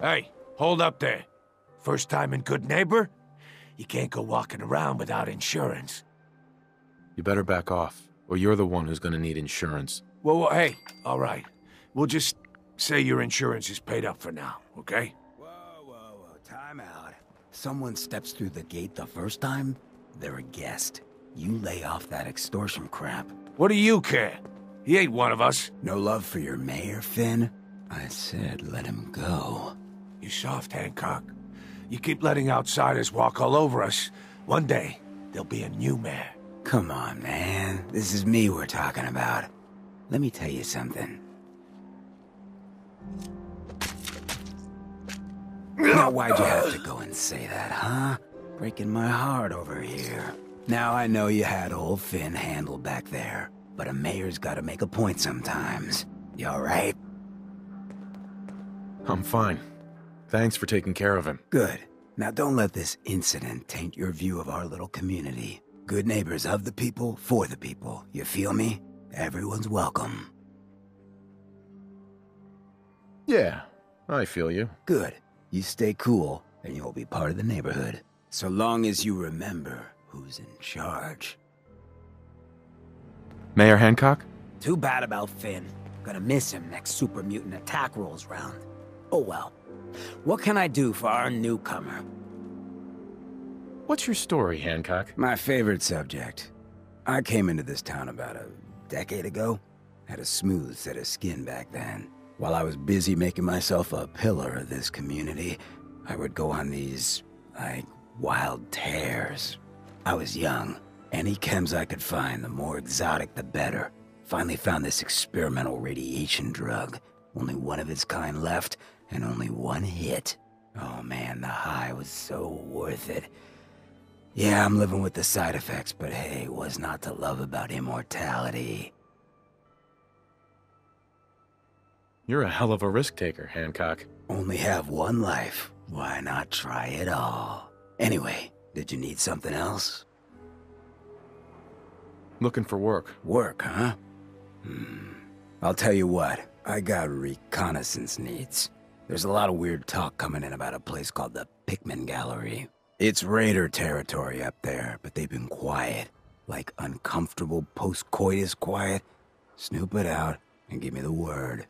Hey, hold up there. First time in Goodneighbor? You can't go walking around without insurance. You better back off, or you're the one who's gonna need insurance. Well, well hey, all right. We'll just say your insurance is paid up for now, okay? Whoa, whoa, whoa, time out. Someone steps through the gate the first time, they're a guest. You lay off that extortion crap. What do you care? He ain't one of us. No love for your mayor, Finn? I said let him go. You soft, Hancock. You keep letting outsiders walk all over us. One day, there'll be a new mayor. Come on, man. This is me we're talking about. Let me tell you something. Now, why'd you have to go and say that, huh? Breaking my heart over here. Now I know you had old Finn handled back there, but a mayor's gotta make a point sometimes. You alright? I'm fine. Thanks for taking care of him. Good. Now don't let this incident taint your view of our little community. Good neighbors of the people, for the people. You feel me? Everyone's welcome. Yeah, I feel you. Good. You stay cool, and you'll be part of the neighborhood. So long as you remember who's in charge. Mayor Hancock? Too bad about Finn. Gonna miss him next super mutant attack rolls round. Oh well. What can I do for our newcomer? What's your story, Hancock? My favorite subject. I came into this town about a decade ago. Had a smooth set of skin back then. While I was busy making myself a pillar of this community, I would go on these, like, wild tears. I was young. Any chems I could find, the more exotic the better. Finally found this experimental radiation drug. Only one of its kind left, and only one hit. Oh man, the high was so worth it. Yeah, I'm living with the side effects, but hey, what's not to love about immortality? You're a hell of a risk taker, Hancock. Only have one life. Why not try it all? Anyway, did you need something else? Looking for work. Work, huh? Hmm. I'll tell you what, I got reconnaissance needs. There's a lot of weird talk coming in about a place called the Pickman Gallery. It's raider territory up there, but they've been quiet. Like uncomfortable post-coitus quiet. Snoop it out and give me the word.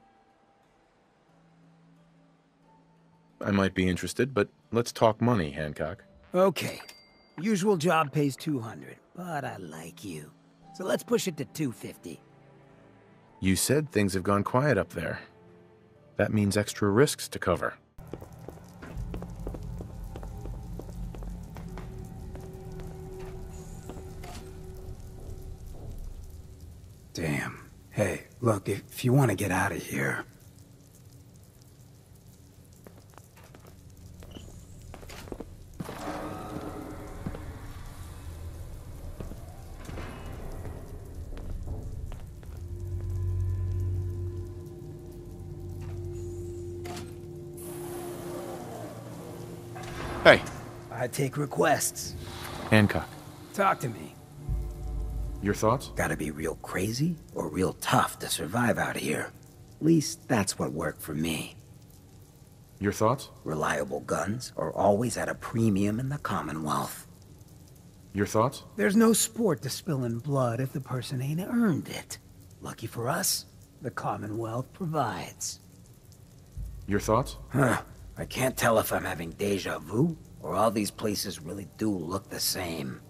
I might be interested, but let's talk money, Hancock. Okay. Usual job pays 200, but I like you. So let's push it to 250. You said things have gone quiet up there. That means extra risks to cover. Damn. Hey, look, if you want to get out of here... I take requests. Hancock. Talk to me. Your thoughts? Gotta be real crazy or real tough to survive out here. At least that's what worked for me. Your thoughts? Reliable guns are always at a premium in the Commonwealth. Your thoughts? There's no sport to spilling blood if the person ain't earned it. Lucky for us, the Commonwealth provides. Your thoughts? Huh. I can't tell if I'm having deja vu, or all these places really do look the same.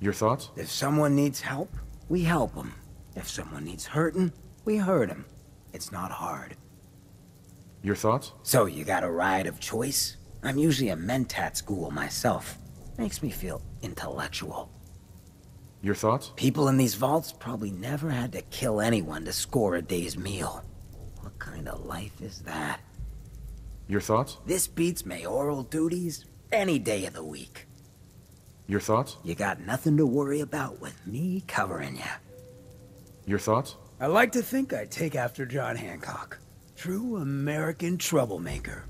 Your thoughts? If someone needs help, we help them. If someone needs hurting, we hurt them. It's not hard. Your thoughts? So, you got a ride of choice? I'm usually a mentat school myself. Makes me feel intellectual. Your thoughts? People in these vaults probably never had to kill anyone to score a day's meal. What kind of life is that? Your thoughts? This beats mayoral duties any day of the week. Your thoughts? You got nothing to worry about with me covering you. Your thoughts? I like to think I take after John Hancock. True American troublemaker.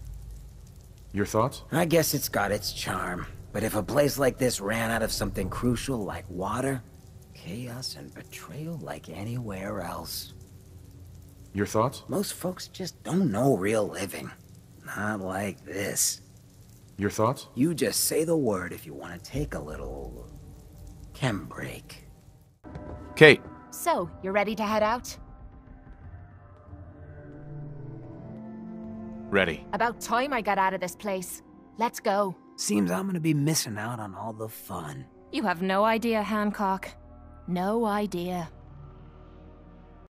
Your thoughts? I guess it's got its charm. But if a place like this ran out of something crucial like water, chaos and betrayal like anywhere else. Your thoughts? Most folks just don't know real living. Not like this. Your thoughts? You just say the word if you want to take a little... chem break. Cait, So, you're ready to head out? ready. About time I got out of this place. Let's go. Seems I'm gonna be missing out on all the fun. You have no idea, Hancock. No idea.